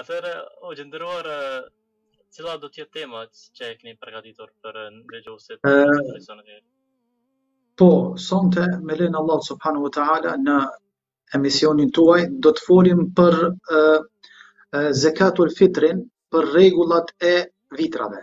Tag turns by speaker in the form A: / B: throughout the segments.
A: Atëherë, hoxhë i nderuar, cila do të jetë tema që e keni përgatitur për ndëgjuesit
B: e
A: emisionit?
B: Po, sonte me lejen e Allahut subhanahu wa taala në emisionin tuaj do të folim për e, e, zekatul fitrin, për rregullat e vitrave.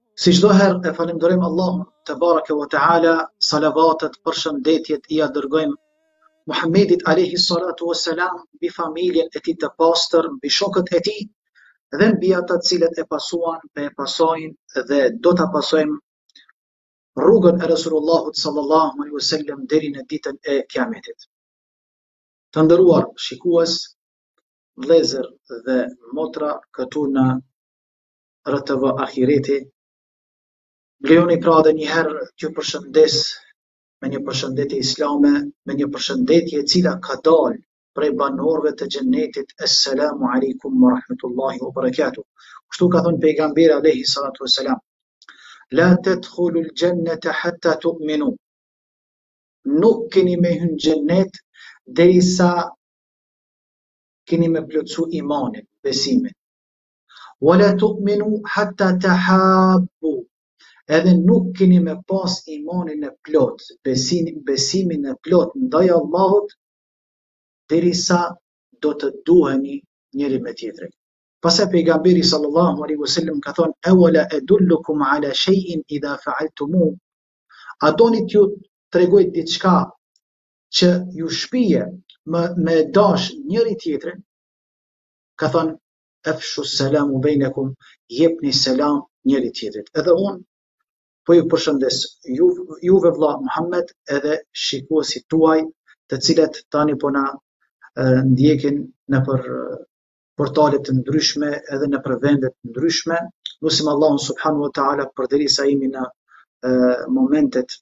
B: Si çdoherë e falënderojmë Allahun tebareke ve teala, salavatet, përshëndetjet ia dërgojmë Muhammedit alejhi salatu ve selam, mbi familjen e tij të pastër, mbi shokët e tij dhe mbi ata të cilët e pasuan dhe e pasojnë dhe do ta pasojnë rrugën e Resulullahit sallallahu alaihi wasallam deri në ditën e Kiametit. Të nderuar shikues, vëllezër dhe motra këtu në RTV Ahireti, më lejoni pra edhe një herë t'ju përshëndes me një përshëndetje islame, me një përshëndetje e cila ka dalë prej banorëve të xhennetit Esselamu alejkum wa rahmetullahi wa barakatuh. Kështu ka thënë pejgamberi alayhi salatu wassalam. La tadkhulu al-jannata hatta tu'minu. Nuk keni me hy në xhennet derisa keni me plotësu imanin, besimin. Wa la tu'minu hatta tahabbu. Edhe nuk keni me pas imanin e plotë, besimin, besimin e plotë ndaj Allahut derisa do të duheni njëri me tjetrin. Pastaj pejgamberi sallallahu alaihi wasallam ka thonë: "Awala edullukum ala shay'in idha fa'altumu?" A doni t'ju tregoj diçka që ju shpije më me e dash njëri tjetrin? Ka thonë efshu selame bejnekum, jepni selam njëri tjetrit. Edhe unë po ju përshëndes ju, juve vlla Muhammed edhe shikuesit tuaj të cilët tani po na ndjekin nëpër portalet të ndryshme edhe nëpër vendet të ndryshme. Lusim Allahun subhanu wa ta'ala përderisa jemi në momentet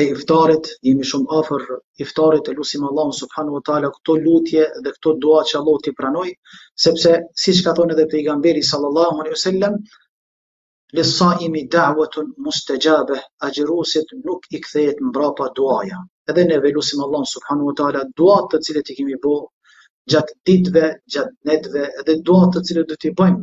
B: e iftarit, jemi shumë afër iftarit e lusim Allahun subhanahu wa taala këto lutje dhe këto dua që Allah t'i pranoj, sepse siç ka thonë edhe pejgamberi sallallahu alaihi wasallam, "Lis-saimi da'watun mustexhabe", agjëruesit nuk i kthehet mbrapa duaja. Edhe neve lusim Allahun subhanahu wa taala duat të cilët i kemi bo gjatë ditëve, gjatë netëve dhe duat të cilët do t'i bëjmë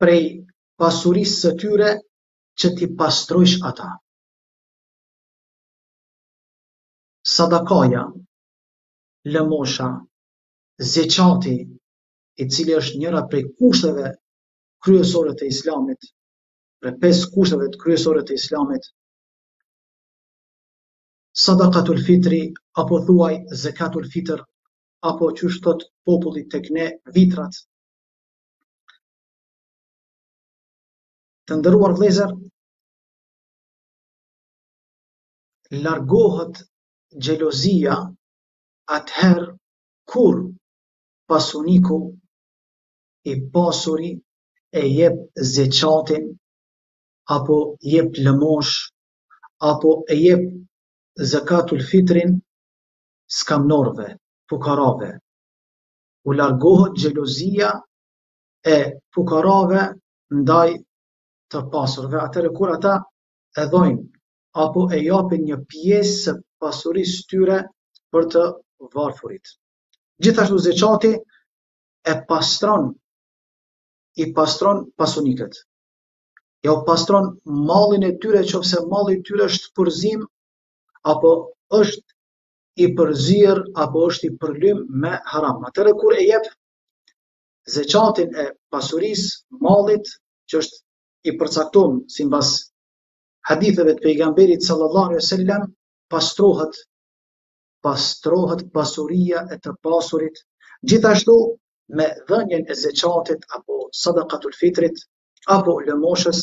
B: prej pasurisë së tyre që t'i pastrojsh ata. Sadakaja, lëmosha, zeqati, i cili është njëra prej kushteve kryesore të Islamit, prej pesë kushteve të kryesore të Islamit, sadakatul fitri, apo thuaj zekatul fitr, apo qysh thotë populli tek ne, vitrat, Të nderuar vëllezër, largohet xhelozia atëherë kur pasuniku i pasuri e jep zeqatin apo jep lëmoshë apo e jep zekatul fitrin skamnorëve, fukarave. u largohet xhelozia e fukarave ndaj të pasurve, atëherë kur ata e dhojnë apo e japin një pjesë të pasurisë së tyre për të varfurit. Gjithashtu zeqati e pastron, i pastron pasunikët. Jau pastron mallin e tyre, qoftë se malli i tyre është përzim, apo është i përzier apo është i përlym me haram. Atëherë kur e jep zeqatin e pasurisë, mallit që është i përcaktuar sipas haditheve të pejgamberit sallallahu alejhi ve sel-lem, pastrohet pastrohet pasuria e të pasurit, gjithashtu me dhënien e zeqatit apo sadakatul fitrit apo lëmoshës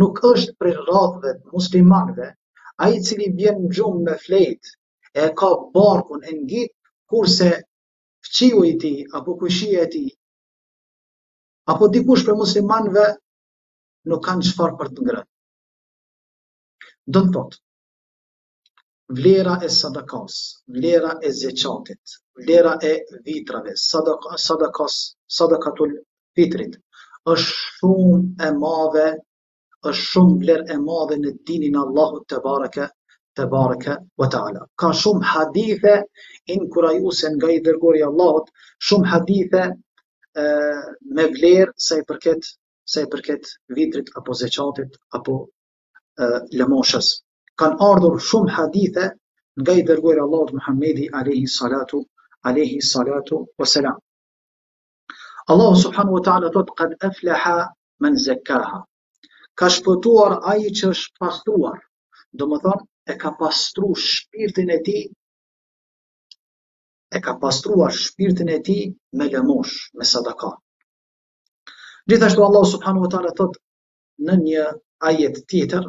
B: nuk është prej radhëve të muslimanëve, ai i cili bjen në gjumë me flejtë e e ka barkun e ngit, kurse fqiu i tij apo kojshia e tij apo dikush prej muslimanëve nuk kanë çfarë për të ngrënë. Do të thotë, Vlera e sadakës, vlera e zeqatit, vlera e vitrave, sadakës, sadakatul fitrit, është shumë e madhe, është shumë vlerë e madhe në dinin e Allahut tebareke tebareke ve teala. Ka shumë hadithe inkurajuese nga i dërguari i Allahut, shumë hadithe e, me vlerë sa i përket sa i përket vitrit apo zeqatit apo e, lëmoshës. kanë ardhur shumë hadithe nga i dërguari Allahut Muhammedi alayhi salatu alayhi salatu wasalam. Allah subhanahu wa taala thot qad aflaha man zakkaha. Ka shpëtuar ai që është pastruar. Domethënë e ka pastruar shpirtin e tij e ka pastruar shpirtin e tij me lëmosh, me sadaka. Gjithashtu Allah subhanahu wa taala thot në një ajet tjetër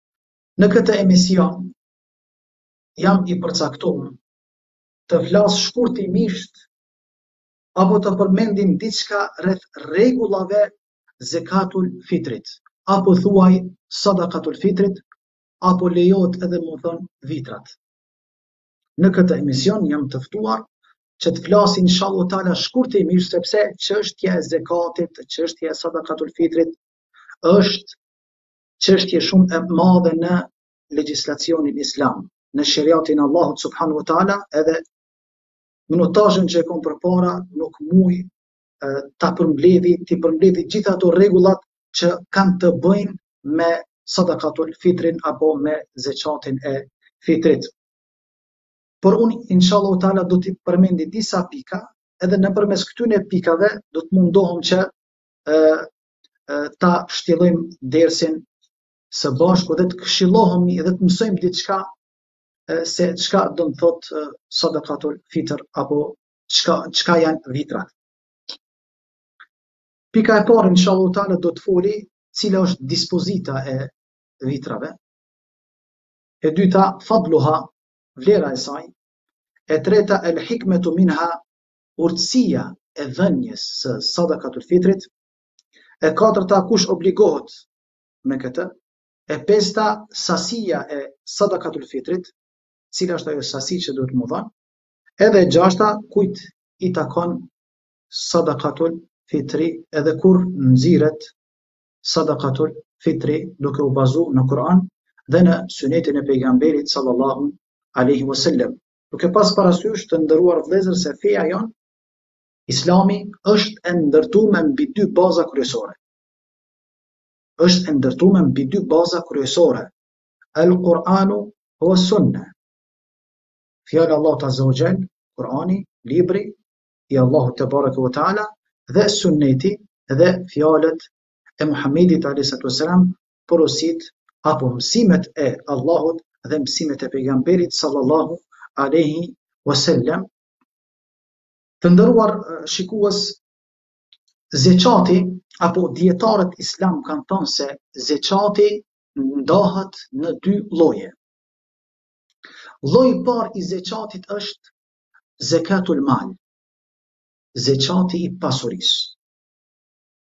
B: Në këtë emision jam i përcaktum të flas shkurtimisht apo të përmendim diçka rreth rregullave zekatul fitrit, apo thuaj sadakatul fitrit, apo lejohet edhe me u thon vitrat. Në këtë emision jam të ftuar që të flas inshallah taala shkurtimisht sepse çështja e zekatit, çështja e sadakatul fitrit është çështje shumë e madhe në legjislacionin islam, në sheriatin e Allahut subhanu wa taala edhe minutazhën që e kam përpara nuk muj ta përmbledhi, t'i përmbledhi gjitha ato rregullat që kanë të bëjnë me sadakatul fitrin apo me zekatin e fitrit. Por unë, inshallahu taala, do t'i përmendi disa pika, edhe nëpërmes këtyne pikave, do të mundohëm që e, ta shtjellojmë dersin së bashku dhe të këshillohemi dhe të mësojmë diçka se çka do të thot sadakatul fitr apo çka çka janë vitrat. Pika e parë inshallah taala do të foli cila është dispozita e vitrave. E dyta fadluha vlera e saj. E treta el hikmetu minha Urtësia e dhënies së Sadakatul Fitrit, e katërta kush obligohet me këtë, e pesta sasia e Sadakatul Fitrit, cila është ajo sasi që duhet me u dhon, edhe e gjashta kujt i takon Sadakatul Fitri edhe kur nxirret Sadakatul Fitri duke u bazu në Kur'an dhe në Sunetin e Pejgamberit sallallahu alaihi wasallam. Duke pas parasysh të nderuar vëllezër se feja jonë, Islami është e ndërtume mbi dy baza kryesore. Është e ndërtume mbi dy baza kryesore, El Kur'anu wa Sunne. Fjala e Allahut azze wa xhel, Kur'ani, libri, i Allahu tebareke wa taala, dhe sunneti dhe fjalët e Muhammedit alejhi salatu wasalam. porositë apo mësimet e Allahut dhe mësimet e Pejgamberit sallallahu alaihi wasallam. Të nderuar shikues, zeqati, apo dietarët islam kanë thënë se zeqati ndahet në dy lloje. Lloji i parë i zeqatit është zekatul mal, zeqati i pasurisë.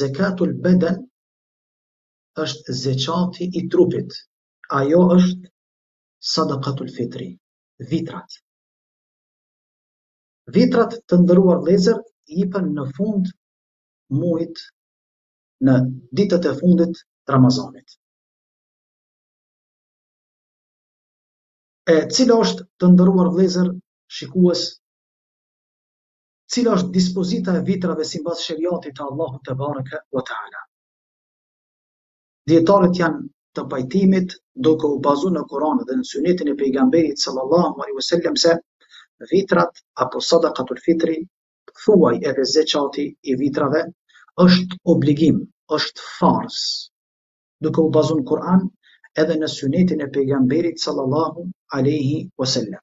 B: Zekatul beden është zeqati i trupit, ajo është sadakatul fitri, vitrat. Vitrat të nderuar vëllezër jipen në fund mujit në ditët e fundit të Ramazanit. E cila është të nderuar vëllezër shikues Cila është dispozita e vitrave simbas sheriatit të Allahut tebareke ve teala? Dijetarët janë të pajtimit duke u bazu në Kur'an dhe në Sunetin e Pejgamberit sallallahu alaihi wasallam se vitrat apo sadakatul fitri, thuaj edhe zeqati i vitrave, është obligim, është farz, duke u bazu në Kur'an edhe në Sunetin e Pejgamberit sallallahu alaihi wasallam.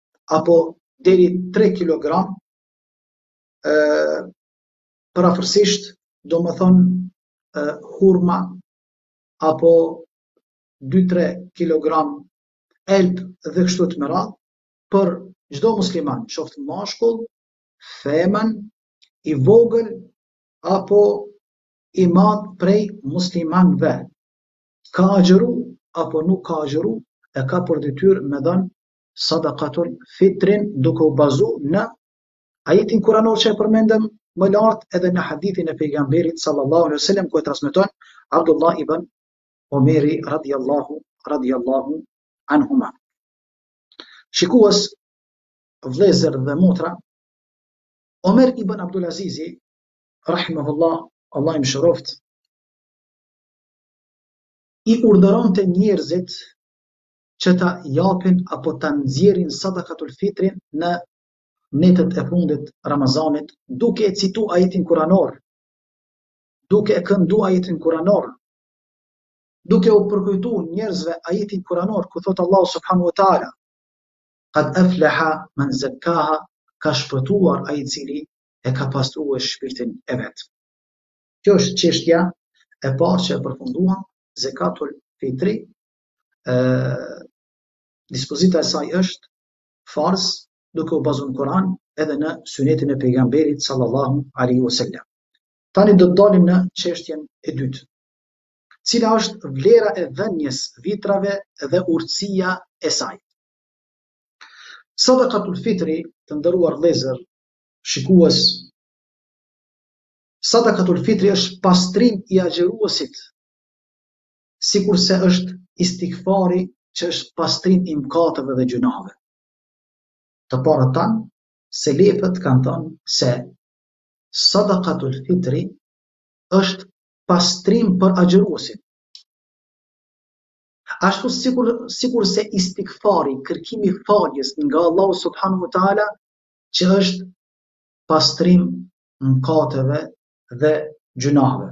B: apo deri 3 kilogram, ë përafërsisht domethënë ë hurma apo 2-3 kilogram elb dhe kështu me radhë, për çdo musliman, qoftë mashkull, femën, i vogël apo i madh prej muslimanëve. Ka agjëru apo nuk ka agjëru, e ka për detyrë me dhënë sadakatul fitrin duke u bazu në ajetin kuranor që e përmendëm më lart edhe në hadithin e pejgamberit sallallahu alaihi wasallam ku e transmeton Abdullah ibn Omeri radiallahu radiallahu anhuma. Shikues vëllezër dhe motra, Omer ibn Abdul Azizi, rahimahullah, Allahu e mëshiroftë, i urdhëronte njerëzit që ta japin apo ta nxjerrin sadakatul fitrin në netët e fundit të Ramazanit, duke e citu ajetin kuranor, duke e këndu ajetin kuranor, duke u përkujtu njerëzve ajetin kuranor, ku thotë Allahu subhanahu wa ta'ala, qad aflaha man zakkaha ka shpëtuar ai i cili e ka pastru shpirtin e vet. Kjo është çështja e parë që e përfunduam zakatul fitri dispozita e saj është farz duke u bazuar në Kur'an edhe në sunetin e pejgamberit sallallahu alaihi wasallam. Tani do të dalim në çështjen e dytë. Cila është vlera e dhënies vitrave dhe urtësia e saj? Sadaqatul fitri, të nderuar vëllezër, shikues, sadaqatul fitri është pastrim i agjëruesit sikurse është istigfari që është pastrim i mëkateve dhe gjynaheve. Të parët tanë, selefët kanë thënë se sadakatul fitri është pastrim për agjëruesin. Ashtu sikur sikurse istigfari, kërkim i faljes nga Allahu subhanahu wa taala që është pastrim i mëkateve dhe gjynaheve.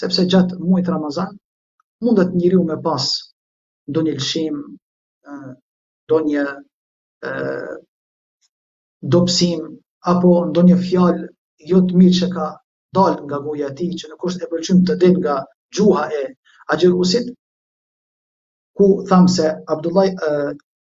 B: sepse gjatë muajit Ramazan mundet njeriu me pas ndonjë lëshim, ndonjë dobësim apo ndonjë fjalë jo të mirë që ka dalë nga goja e tij, që nuk është e pëlqyer të del nga gjuha e agjëruesit, ku thamë se Abdullah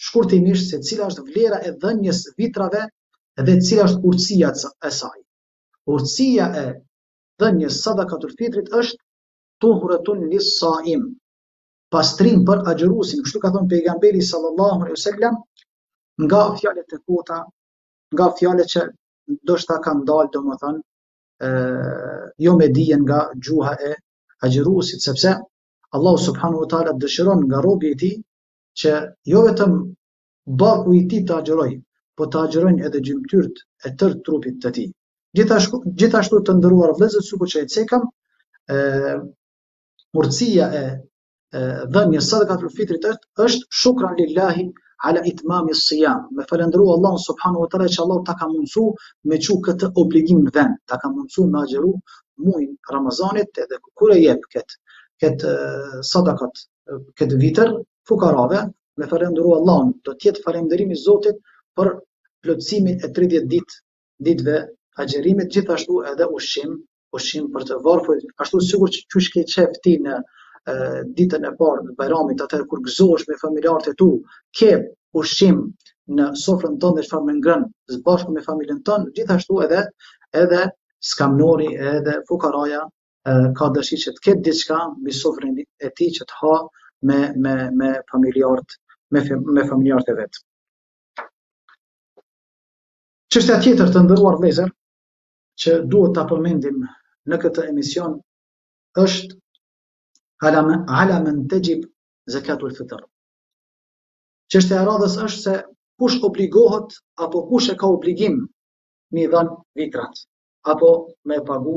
B: shkurtimisht se cila është vlera e dhënies së vitrave dhe cila është urtësia e saj. Urtësia e dhënies sadakatul fitrit është tuhratun lis-saim, pastrim për agjëruesin, kështu ka thënë pejgamberi sallallahu alaihi wasallam nga fjalët e kota, nga fjalët që ndoshta kanë dalë domethënë ë jo me dijen nga gjuha e agjëruesit, sepse Allahu subhanahu wa taala dëshiron nga robi i tij që jo vetëm barku i tij të agjërojë, por të agjërojnë edhe gjymtyrët e tërë trupit të tij. Gjithashtu, gjithashtu të nderuar vëllezër sikur që e cekëm, e, urtësia e, e dhënies sadakatul fitrit është shukran lillahi ala itmami sijam, me falënderu Allahun subhanahu wa taala që Allahu ta ka mundësu me çu këtë obligim në vend, ta ka mundësu me agjëru mujin Ramazanit edhe kur e jep këtë, këtë sadakat këtë vitër fukarave me falënderu Allahun do të jetë falënderim i Zotit për plotësimin e 30 ditë ditëve agjërimit gjithashtu edhe ushqim ushqim për të varfrit ashtu sikur që qysh ke qejf ti në ditën e parë të bajramit atëherë kur gëzohesh me familjarët e tu ke ushqim në sofrën tënde çfarë me ngrënë së bashku me familjen tënde gjithashtu edhe edhe skamnori edhe fukaraja ka dëshirë që të ketë diçka mbi sofrën e tij që të ha me me me familjarët me me familjarët e vet. Çështja tjetër të ndëruar vëllezër që duhet ta përmendim në këtë emision është ala ala men texhibu zekatul fitr. Çështja e radhës është se kush obligohet apo kush e ka obligim me dhanë vitrat apo me pagu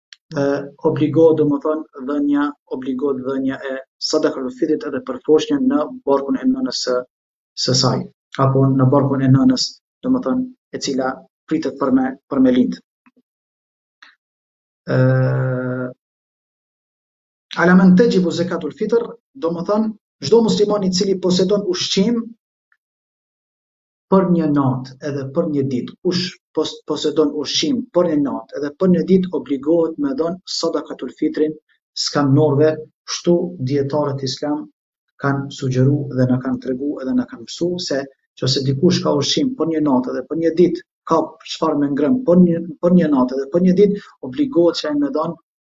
B: obligohet domethënë dhënia, obligohet dhënia e sadakatul fitrit edhe për foshnjën në barkun e nënës së, së saj, apo në barkun e nënës, domethënë, e cila pritet për me, për me lindë. Ala men texhibu zekatul fitër, domethënë, çdo musliman i cili posedon ushqim, për një natë edhe për një ditë, kush posedon ushqim për një natë edhe për një ditë obligohet me dhënë sadakatul fitrin skamnorëve, kështu dijetarët islam kanë sugjeru dhe na kanë tregu dhe na kanë mësu se qoftë se dikush ka ushqim për një natë edhe për një ditë, ka çfarë me ngrënë për një për një natë edhe për një ditë, obligohet që ai me dhënë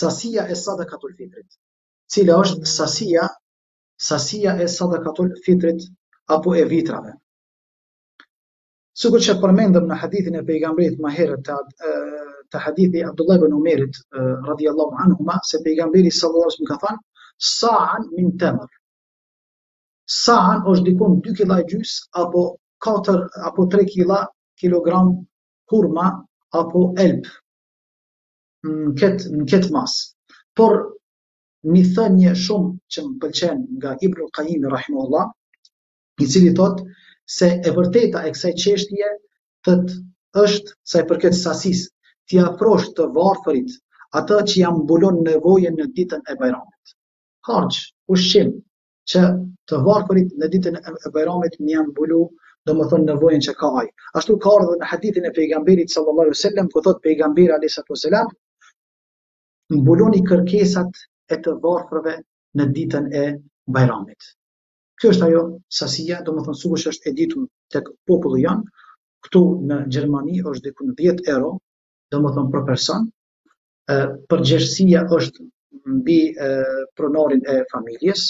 B: Sasia e sadakatul fitrit. Cila është sasia sasia e sadakatul fitrit apo e vitrave? Sikur që përmendëm në hadithin e pejgamberit më herët të, të hadithi Abdullah ibn Umerit radhiyallahu anhuma se pejgamberi sallallahu alaihi wasallam ka thënë sa'an min tamr. Sa'an është diku 2 kg e gjys apo 4 apo 3 kg hurma apo elb. në këtë në këtë masë. Por një thënie shumë që më pëlqen nga Ibn Qayyim rahimahullah, i cili thotë se e vërteta e kësaj çështje thot është sa i përket sasisë, t'i afrosh të varfërit atë që ia mbulon nevojën në ditën e Bajramit. Harx, ushqim, që të varfërit në ditën e Bajramit me ia mbulu, domethënë nevojën që ka ai. Ashtu ka ardhur në hadithin e pejgamberit sallallahu alaihi wasallam ku thot pejgamberi alaihi wasallam mbuloni kërkesat e të varfërve në ditën e Bajramit. Kjo është ajo sasia, domethënë sikurse është e ditun te populli jonë, këtu në Gjermani është diku në 10 euro, domethënë për person, përgjegjësia është mbi pronorin e familjes,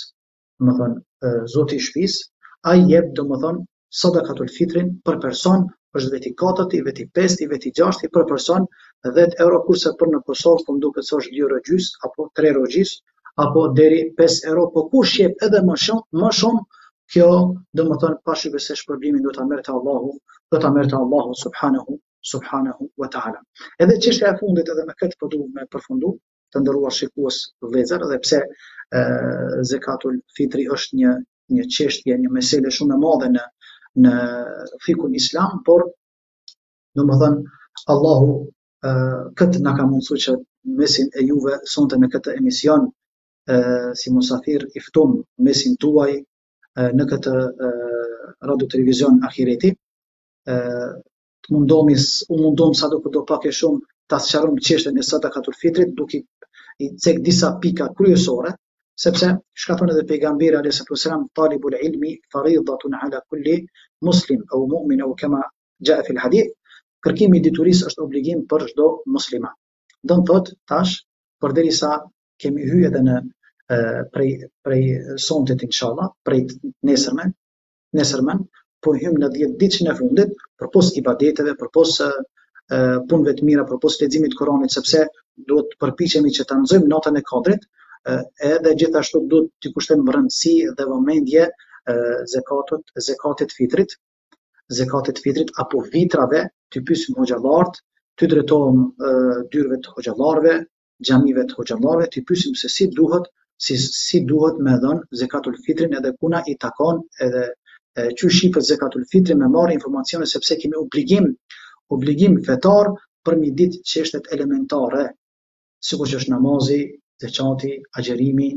B: domethënë, zoti i shpisë, ai jep, domethënë, sadakatul fitrin për person, është vet i katërti, vet i pesti, vet i gjashti, për person, 10 euro, kurse për në Kosovë, po më duket se është 2 euro e gjys, apo 3 euro e gjys, apo deri 5 euro, po kush jep edhe më shumë, më shumë, kjo, domethënë, pa dyshim se shpërblimin do ta merr te Allahu, do ta merr te Allahu, subhanahu, subhanahu wa taala. Edhe çështja e fundit edhe me këtë po duam me përfundu, të nderuar shikues vëllezër, edhe pse zekatul fitri është një një çështje, një meselë shumë e madhe në në fikun islam, por domethënë Allahu këtë na ka mundësu që në mesin e juve sonte në këtë emision si musafir i ftum në mesin tuaj në këtë radio televizion Ahireti të mundomi, u mundom sado pak e shumë të sqarojmë çështjen e sadakatul fitrit, duke i cek disa pika kryesore, sepse siç ka thonë edhe pejgamberi a.s. talibul ilmi faridatun ala kulli muslim eu mu'min eu kema xhae fil hadith, kërkimi i dituris është obligim për çdo musliman. Do me thonë, tash, përderisa kemi hy edhe në prej, prej sontit, inshallah, prej nesërmen, nesërmen, po hymë në dhjetë ditëshin e fundit, përpos ibadeteve, përpos punëve të mira, përpos leximit të Kuranit, sepse duhet të përpiqemi që ta nxojmë natën e kadrit, edhe gjithashtu duhet t'i kushtojmë rëndësi dhe vëmendje zekatul fitrit, zekatul fitrit apo vitrave, t'i pyesim hoxhallarët, t'u drejtohem dyerve të hoxhallarëve, xhamive të hoxhallarëve t'i pyesim se si duhet si si duhet me dhën zekatul fitrin edhe kujna i takon edhe qysh jipet zekatul fitri, me marr informacione sepse kemi obligim obligim fetar për me i dit çështjet elementare sikur që është namazi, zeqati, agjerimi,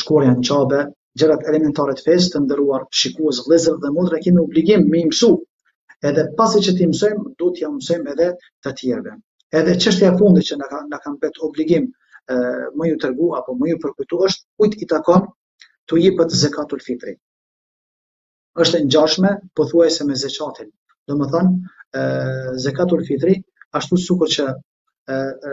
B: shkuarja në Qabe, gjërat elementare të fesë, të nderuar shikues, vëllezër dhe motra, kemi obligim me i mësu. Edhe pasi që t'i mësojmë, duhet t'ia mësojmë edhe të tjerëve. Edhe çështja e fundit që na ka na kanë bërë obligim e, me ju tregu apo me ju përkujtu është kujt i takon të jepet zekatul fitri. Është e ngjashme pothuajse me zeqatin. Domethënë, zekatul fitri ashtu sikur që e, e,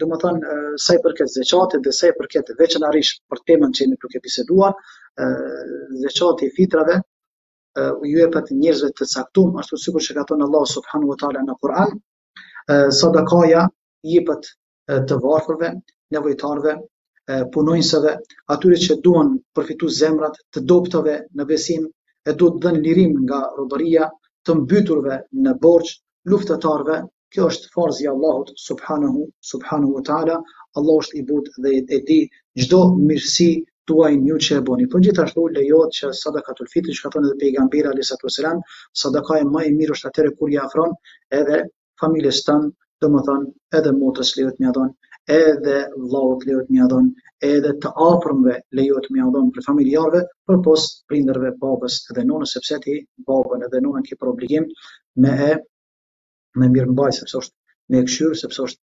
B: domethonë, sa i përket zeqatit dhe sa i përket veçanërisht për temën që jemi duke biseduar, zeqati i fitrave, u jepet njerëzve të caktum, ashtu sikur që ka thonë Allah subhanahu wa taala në Kur'an, sadakaja jepet të varfërve, nevojtarve, punonjësve, atyre që duan përfitu zemrat, të dobtëve në besim, e do të dhenë lirim nga robëria, të mbyturve në borç, luftëtarve, Kjo është farzi Allahut subhanahu subhanahu wa taala, Allah është i butë dhe e di çdo mirësi tuaj ju që e bëni. Po gjithashtu lejohet që sadakatul fitri, çka thonë edhe pejgamberi alejhi salatu wes-selam, sadakaja më e mirë është atëherë kur i ofron edhe familjes tonde, domethënë edhe motrës lejohet me ja dhon, edhe vëllaut lejohet me ja dhon, edhe të afërmve lejohet me ja dhon për familjarëve, përpos prindërve, babës edhe nonës, sepse ti babën edhe nonën ke për obligim me e me mirëmbajt sepse është me e kshyr, sepse është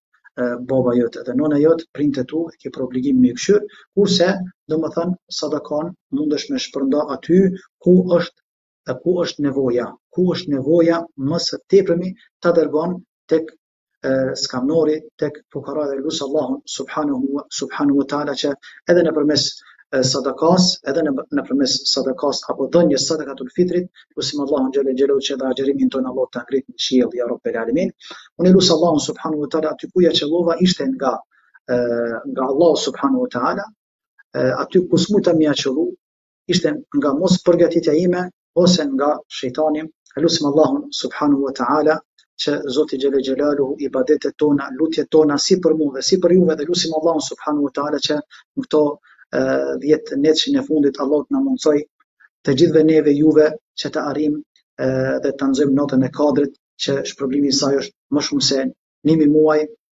B: baba jot dhe nona jote, prindët e tu, e ke për obligim me i kshyr, kurse, domethënë, sadakan mundesh me shpërnda aty ku është e ku është nevoja, ku është nevoja më së tepërmi ta dërgon tek skamnori tek fukaraja dhe lus Allahun subhanu, subhanehu wa ta'ala që edhe nëpërmes e sadakasë, edhe në nëpërmes sadakasë apo dhënies sadakatul fitrit, lusim Allahun xhelle xhelaluhu që edhe agjerimin tonë Allah ta ngrit në qiell ja rabbel alamin. Unë lus Allahun subhanahu wa taala aty ku ja qellova ishte nga e, nga Allahu subhanahu wa taala, aty ku s'mujta me ia qëllu ishte nga mospërgatitja ime ose nga shejtani, lusim Allahun subhanu wa ta'ala që Zoti xhelle xhelaluhu ibadetet tona, lutjet tona si për mu dhe si për juve dhe lusim Allahun subhanu wa ta'ala që në këto dhjetë netëshin e fundit Allahu të na mundësojë të gjithve neve juve që të arrijmë dhe ta nxojmë natën e kadrit që shpërblimi i saj është më shumë se ni mijë muaj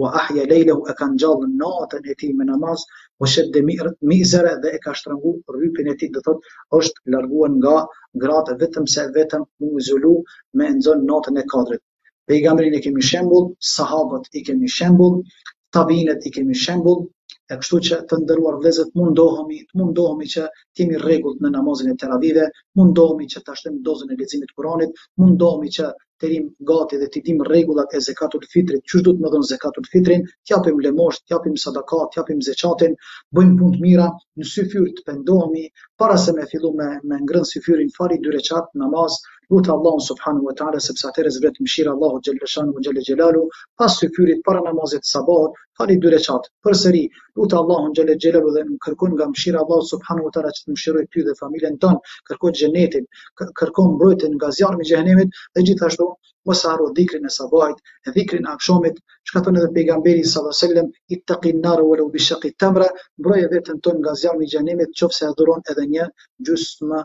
B: wa ahja lejlehu e ka ngjallë natën e tij me namaz wa shedde mi'zere dhe e ka shtrëngu rrypin e tij do thot është larguar nga gratë vetëm se vetëm mu izolu me e nxon natën e kadrit pejgamberin e kemi shembull sahabët i kemi shembull tabiinet i kemi shembull e kështu që të nderuar vëllezër mundohemi të mundohemi që të jemi të rregullt në namazin e teravive mundohemi që ta shtojmë dozën e leximit të Kuranit mundohemi që të rrimë gati dhe t'i dimë rregullat e zekatul fitrit, qysh duhet me dhënë zekatul fitrin, t'japim lëmoshë, t'japim sadaka, t'japim zeqatin, bëjmë punë të mira, në syfyr të pendohemi, para se me fillu me me ngrënë syfyrin fali dy rekat namaz, lute Allahun subhanu wa taala sepse atëherë zbret mëshira e Allahut xhelle shanuhu xhelle xhelaluhu, pas syfyrit para namazit të sabahut, fali dy rekat, përsëri, lute Allahun xhelle xhelalu dhe kërko nga mëshira e Allahut subhanahu wa taala që të mëshirojë ty dhe familjen tonde, kërko xhenetin, kërko mbrojtjen nga zjarmi i xhehenemit dhe gjithashtu mos harro dhikrin e sabahit, dhikrin e akshamit, çka thonë edhe pejgamberi sallallahu alajhi wasallam, ittaqun nar wa law bi shiqqi tamra, mbroje veten tonde nga zjarmi i xhehenemit, nëse e dhuron edhe një gjysmë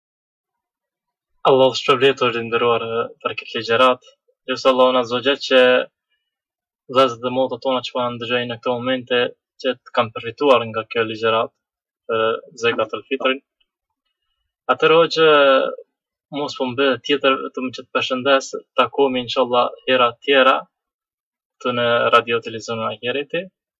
B: Allahu të
A: shpërbleftë hoxhë i nderuar për këtë ligjëratë. Lus Allahun azze ue xhel që vëllezërit dhe motrat tona që po na dëgjojnë në këto momente që të kenë përfituar nga kjo ligjëratë për zekatul fitrin. Atëherë hoxhë mos po mbet tjetër vetëm që të përshëndes, takohemi inshallah hera tjera këtu në Radio Televizionin A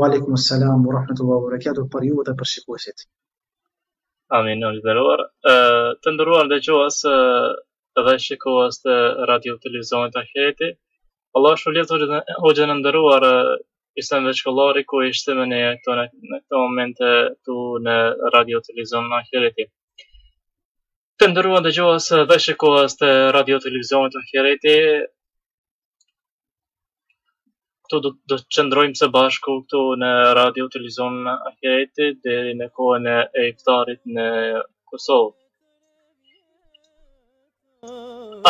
A: Walaikum salam wa rahmatullahi wa barakatuh
B: për ju dhe për shikuesit.
A: Amin, hoxhë i nderuar. Ë të nderuar dëgjues dhe shikues të Radio Televizionit Ahireti. Allahu e shpërbleftë hoxhën e nderuar Islam Veçkollari ku ishte me ne këto në këto momente këtu në Radio Televizion Ahireti. Të nderuar dëgjues dhe shikues të Radio Televizionit Ahireti, këtu do të qëndrojmë së bashku këtu në Radio Televizion Ahireti deri në kohën e iftarit në Kosovë.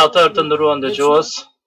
A: Atëherë të nderuar dëgjues,